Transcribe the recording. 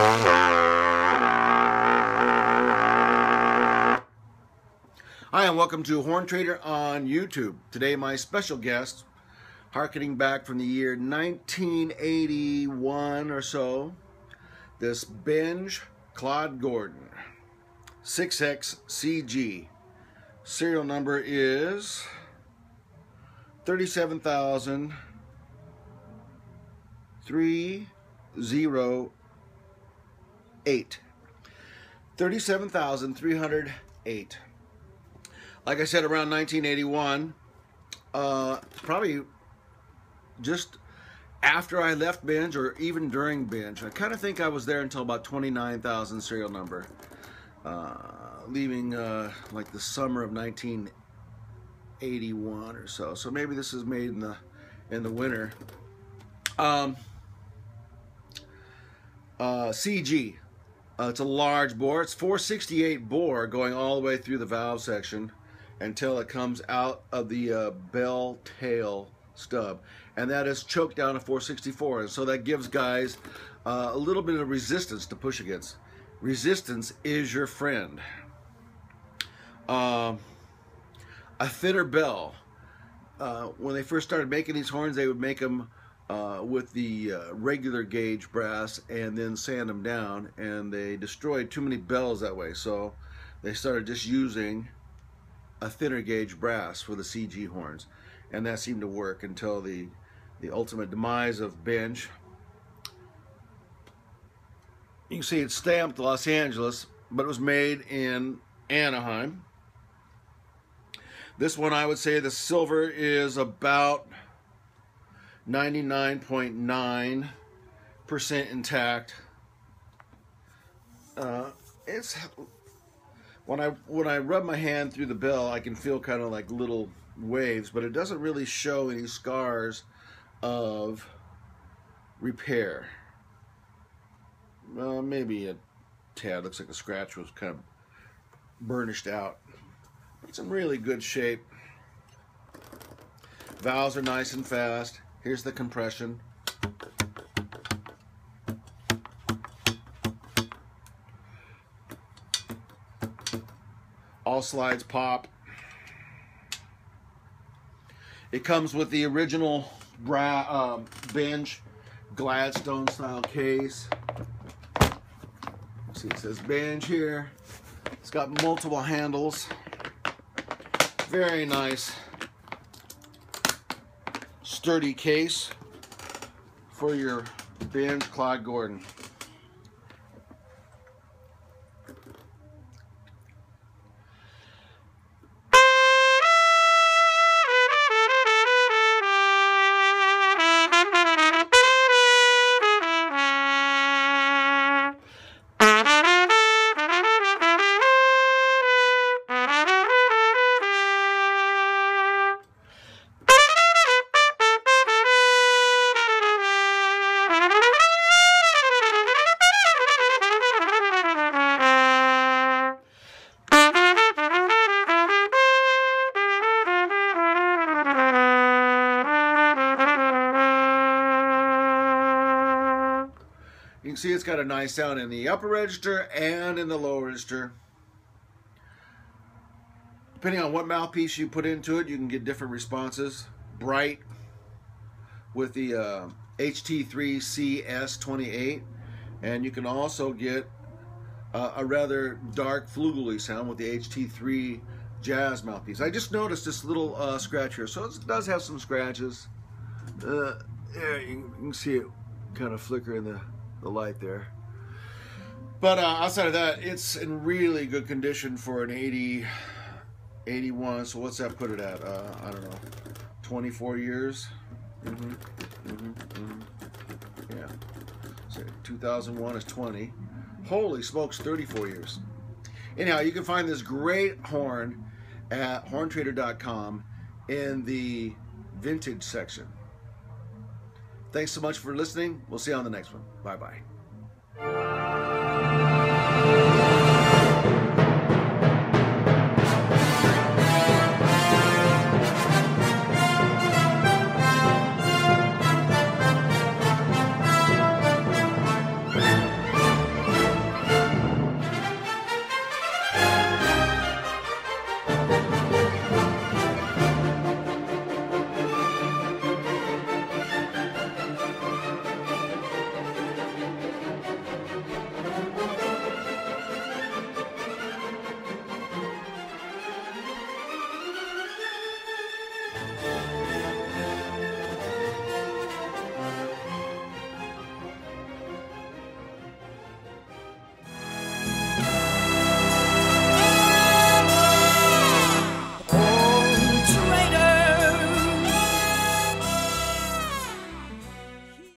Hi, and welcome to Horn Trader on YouTube. Today, my special guest, harkening back from the year 1981 or so, this Benge Claude Gordon 6XCG. Serial number is 37,000. 30. 37,308. 37,308 like I said, around 1981, uh, probably just after I left Benge or even during Benge. I kind of think I was there until about 29,000 serial number, uh, leaving uh, like the summer of 1981 or so. So maybe this is made in the in the winter. Um, uh, CG. Uh, it's a large bore. It's 468 bore going all the way through the valve section until it comes out of the uh, bell tail stub. And that is choked down to 464 and so that gives guys uh, a little bit of resistance to push against. Resistance is your friend. Uh, a thinner bell. Uh, when they first started making these horns they would make them uh, with the uh, regular gauge brass and then sand them down and they destroyed too many bells that way. So they started just using a thinner gauge brass for the CG horns. And that seemed to work until the the ultimate demise of Benge You can see it's stamped Los Angeles, but it was made in Anaheim. This one I would say the silver is about 99.9% intact. Uh, it's when I when I rub my hand through the bell, I can feel kind of like little waves, but it doesn't really show any scars of repair. Well, maybe a tad. Looks like the scratch was kind of burnished out. It's in really good shape. Valves are nice and fast. Here's the compression. all slides pop. It comes with the original uh, Gladstone style case. See, it says Benge here. It's got multiple handles. Very nice, sturdy case for your band Claude Gordon. You can see it's got a nice sound in the upper register and in the lower register. Depending on what mouthpiece you put into it, you can get different responses. Bright with the uh, HT3CS28 and you can also get uh, a rather dark flugely sound with the HT3 jazz mouthpiece. I just noticed this little uh, scratch here, so it does have some scratches. Uh, yeah, you can see it kind of flicker in the the light there. But uh, outside of that, it's in really good condition for an 80, 81. So what's that put it at? Uh, I don't know, 24 years. Mm -hmm, mm -hmm, mm -hmm. Yeah. So 2001 is 20. Holy smokes, 34 years. Anyhow, you can find this great horn at horntrader.com in the vintage section. Thanks so much for listening. We'll see you on the next one. Bye bye.